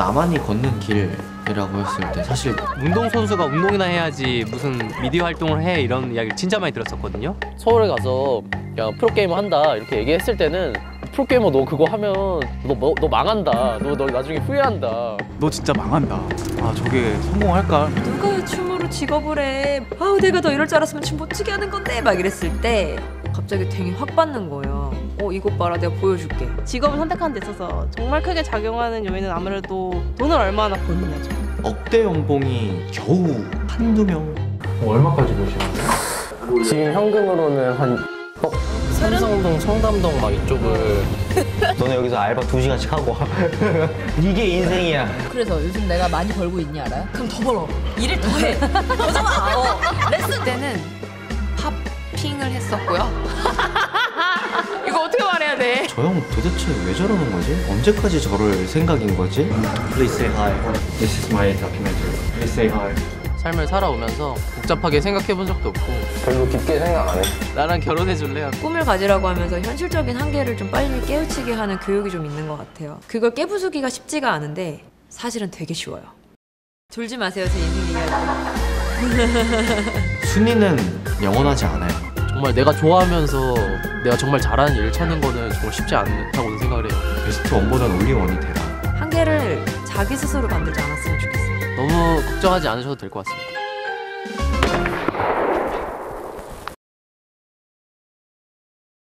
나만이 걷는 길이라고 했을 때 사실 운동선수가 운동이나 해야지 무슨 미디어 활동을 해 이런 이야기를 진짜 많이 들었었거든요. 서울에 가서 야 프로게이머 한다 이렇게 얘기했을 때는 프로게이머 너 그거 하면 너, 너, 너 망한다 너, 너 나중에 후회한다 너 진짜 망한다. 아 저게 성공할까? 누가 춤으로 직업을 해? 아우 내가 너 이럴 줄 알았으면 춤 못 추게 하는 건데 막 이랬을 때 갑자기 댕이 확 받는 거예요. 어 이것 봐라 내가 보여줄게. 직업을 선택하는 데 있어서 정말 크게 작용하는 요인은 아무래도 돈을 얼마나 버느냐죠. 억대 연봉이 겨우 한두 명 지금 현금으로는 한 어? 삼성동 청담동 막 이쪽을 너네 여기서 알바 2시간씩 하고 이게 인생이야 그래서 요즘 내가 많이 벌고 있니 알아요? 그럼 더 벌어. 일을 더 해. 더 잡아. 어. 레슨 때는 팝핑을 했었고요. 저 형 도대체 왜 저러는 거지? 언제까지 저럴 생각인 거지? Please say hi This is my documentary Please say hi 삶을 살아오면서 복잡하게 생각해 본 적도 없고 별로 깊게 생각 안 해. 나랑 결혼해 줄래요? 꿈을 가지라고 하면서 현실적인 한계를 좀 빨리 깨우치게 하는 교육이 좀 있는 것 같아요. 그걸 깨부수기가 쉽지가 않은데 사실은 되게 쉬워요. 졸지 마세요, 제 인생 때. 순위는 영원하지 않아요 정말 내가 좋아하면서 내가 정말 잘하는 일을 찾는 거는 정말 쉽지 않다고 생각을 해요. 베스트 원보단 올리 원이 되라 한계를 자기 스스로 만들지 않았으면 좋겠어요. 너무 걱정하지 않으셔도 될 것 같습니다.